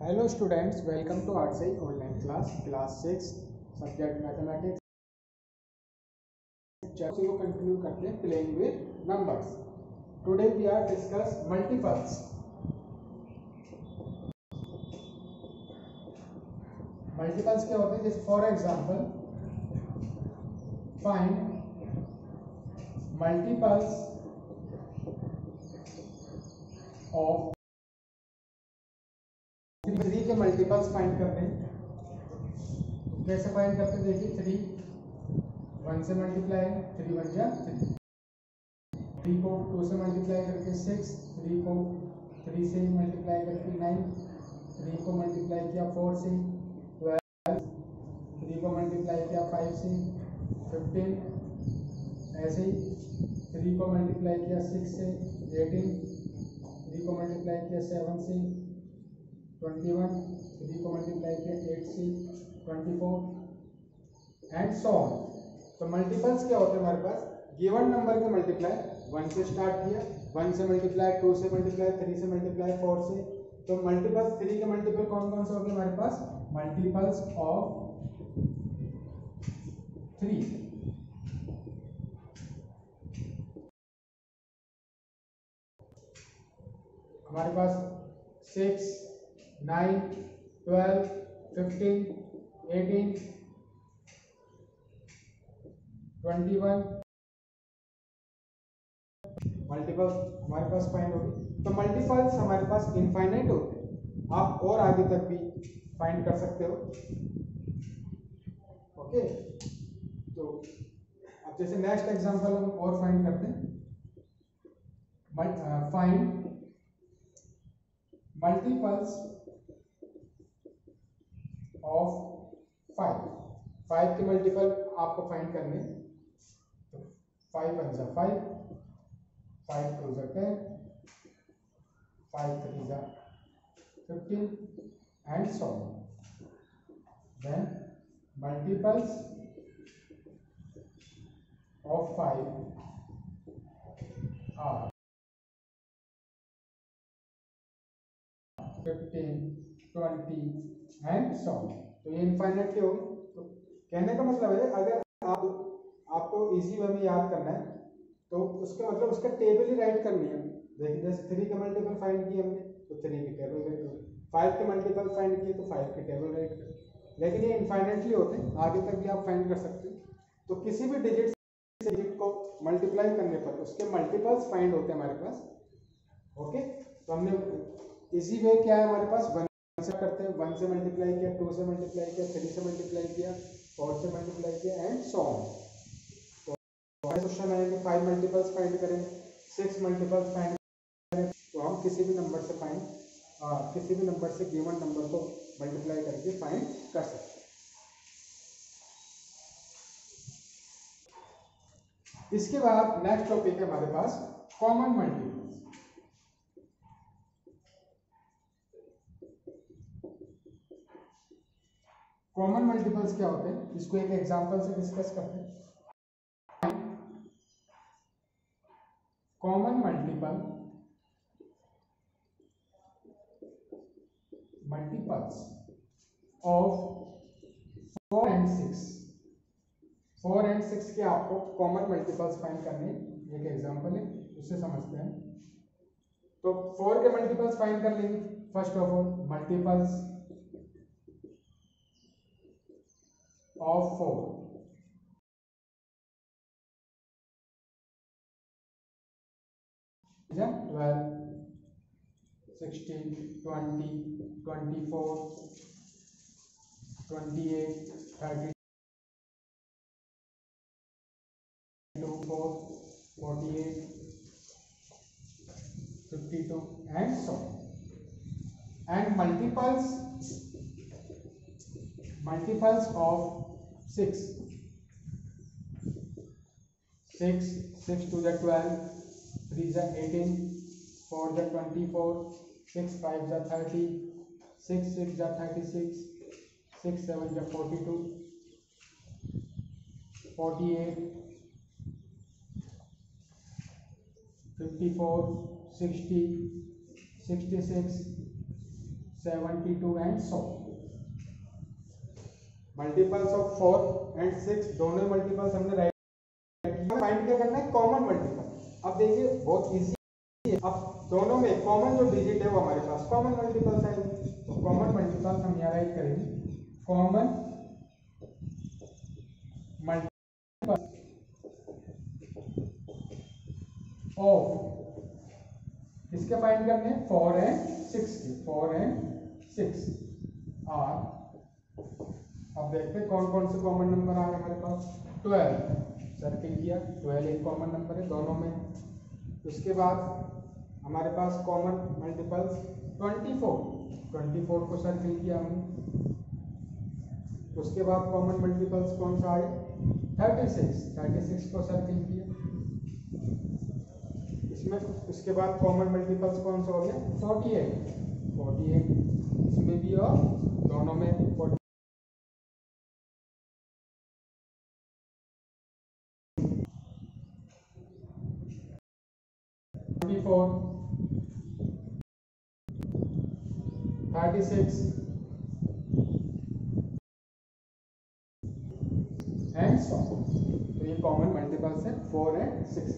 Hello students welcome to art size online class class six subject mathematics chapter को continue करते हैं playing with numbers today we are discuss multiples multiples क्या होते हैं? जैसे for example find multiples of multiples find करते हैं। कैसे फाइंड करते हैं? देखिए थ्री वन से मल्टीप्लाई थ्री वन जा थ्री थ्री को टू से मल्टीप्लाई करके सिक्स थ्री को थ्री से मल्टीप्लाई करके नाइन थ्री को मल्टीप्लाई किया फोर से ट्वेल्व थ्री को मल्टीप्लाई किया फाइव से फिफ्टीन ऐसे ही थ्री को मल्टीप्लाई किया सिक्स से एटीन थ्री को मल्टीप्लाई किया सेवन से ट्वेंटी वन थ्री को मल्टीप्लाई किया एट सी ट्वेंटी फोर एंड सो तो मल्टीपल्स क्या होते हैं हमारे पास? गिवन नंबर के मल्टीप्लाई वन से स्टार्ट किया वन से मल्टीप्लाई टू से मल्टीप्लाई थ्री से मल्टीप्लाई फोर से। तो मल्टीपल्स थ्री के मल्टीपल कौन कौन से हो गए हमारे पास? मल्टीपल्स ऑफ़ थ्री हमारे पास six nine, twelve, fifteen, eighteen, twenty one. Multiples हमारे पास फाइंड होगी। तो मल्टीपल्स हमारे पास इनफाइनाइट होते हैं। आप और आगे तक भी फाइंड कर सकते हो। ओके तो अब जैसे नेक्स्ट एग्जांपल हम और फाइंड करते हैं। Find multiples of five five के मल्टीपल आपको फाइंड करने तो फाइव वन जा फाइव फाइव टू जा टेन फाइव थ्री जा fifteen and so then multiples of five are fifteen twenty and so तो ये इनफाइनेटली होगी। तो कहने का मतलब है, अगर आप, आपको इजी वे में याद करना है तो उसका मतलब उसका टेबल ही राइट करनी है। देखिए, जैसे थ्री का मल्टीपल फाइंड किया हमने तो थ्री की टेबल राइट करो। फाइव के मल्टीपल फाइंड किए तो फाइव की टेबल राइट करो। लेकिन ये इनफाइनेटली होते हैं, आगे तक भी आप फाइंड कर सकते हैं। तो किसी भी डिजिट से डिजिट को मल्टीप्लाई करने पर, उसके मल्टीपल्स फाइंड होते हैं हमारे पास। ओके तो हमने इजी वे क्या है हमारे पास? वन से करते हैं वन से मल्टीप्लाई किया टू से मल्टीप्लाई किया थ्री से मल्टीप्लाई किया फोर से मल्टीप्लाई किया एंड सो क्वेश्चन आएँगे फाइव मल्टीपल्स फाइंड करेंगे सिक्स मल्टीपल्स फाइंड करेंगे तो हम किसी भी नंबर से फाइंड किसी भी नंबर से गिवन नंबर को मल्टीप्लाई करके फाइंड कर सकते हैं। इसके बाद नेक्स्ट टॉपिक है हमारे पास कॉमन मल्टीपल्स कॉमन मल्टीपल्स क्या होते हैं? इसको एक एग्जांपल से डिस्कस करते हैं। Common multiple multiples of four and six four and six के आपको कॉमन मल्टीपल्स फाइंड करने एक एग्जांपल है उससे समझते हैं। तो फोर के मल्टीपल्स फाइंड कर लेंगे। First of all multiples of 4. Yeah, 12, 16, 20, 24, 28, 30, 4, 48, 52 and so on. And multiples multiples of 6 6 6 to the 12 3 the 18 4 the 24 6 5 the 30 6 6 the 36 6 7 the 42 48 54 60 66 seventy two and so multiples of four and six दोनों multiples हमने write find क्या करना है? Common multiple अब देखिए, बहुत easy है। अब दोनों में कॉमन जो डिजिट है वो हमारे पास कॉमन मल्टीपल्स है। तो कॉमन मल्टीपल्स हम यहाँ राइट करेंगे। कॉमन मल्टीपल ऑफ़ इसके फाइंड करने फोर एंड सिक्स के। फोर एंड सिक्स आर अब देखते हैं कौन कौन से कॉमन नंबर आ रहे हमारे पास। ट्वेल्व सर्किल किया ट्वेल्व एक कॉमन नंबर है दोनों में। उसके बाद हमारे पास common multiples twenty four twenty four को सर्किल किया हमने? उसके बाद कॉमन मल्टीपल्स कौन सा आए थर्टी सिक्स थर्टी सिक्स को सर्किल किया इसमें उसके बाद कॉमन मल्टीपल्स कौन सा हो गया? फोर्टी एट फोर्टी एट इसमें भी और दोनों में। 40 24 36 एंड सो तो ये कॉमन मल्टीपल्स है एंड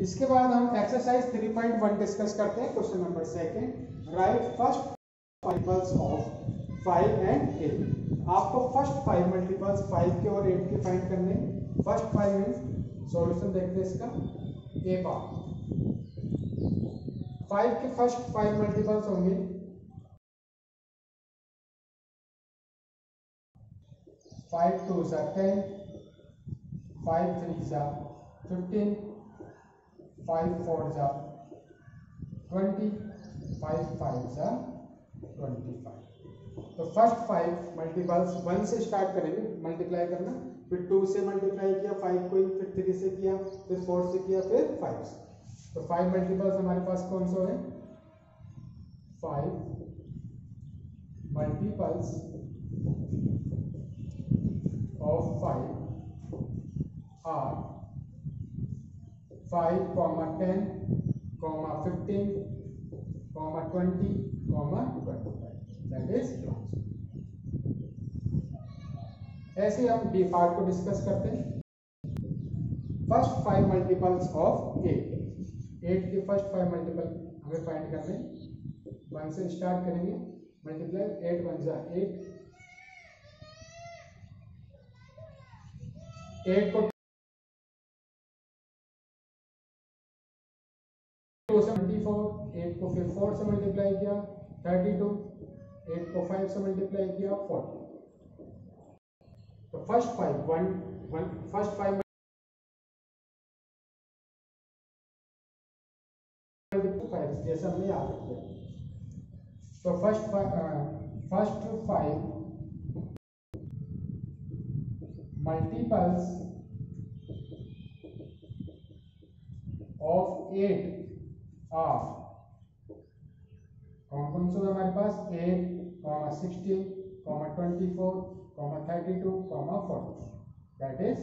इसके बाद हम एक्सरसाइज 3.1 डिस्कस करते हैं question number second write first multiples of 5 and 8 आपको फ़र्स्ट फाइव मल्टीपल्स 5 के और 8 के फाइंड करने फ़र्स्ट फाइव मीन्स सॉल्यूशन देखते हैं इसका। ए पार्ट फाइव के फ़र्स्ट फाइव मल्टीपल्स होंगे। फाइव टू सा टेन फाइव थ्री सा फिफ्टीन फाइव फोर सा ट्वेंटी फाइव फाइव सा ट्वेंटी फाइव तो फ़र्स्ट फाइव मल्टीपल्स वन से स्टार्ट करेंगे मल्टीप्लाई करना, फिर टू से मल्टीप्लाई किया फाइव को फिर थ्री से किया, फिर फोर से किया, फिर फाइव से। तो फाइव मल्टीपल्स हमारे पास कौन सा है? Five multiples of five are five comma ten comma fifteen comma twenty comma twenty that is ऐसे हम डी पार्ट को डिस्कस करते हैं. First five multiples of eight eight के फ़र्स्ट फाइव मल्टीपल हमें फाइंड करने वन से स्टार्ट करेंगे. मल्टीप्लाई एट वन जा एट एट को टू ट्वेंटी फोर एट को फिर फोर से मल्टीप्लाई किया. थर्टी टू एट को फाइव से मल्टीप्लाई किया फोर्टी तो first five one one first five five जैसा हमने याद तो first first five multiples Compounds of the bypass 8, comma 16, comma 24, comma 32, comma four. That is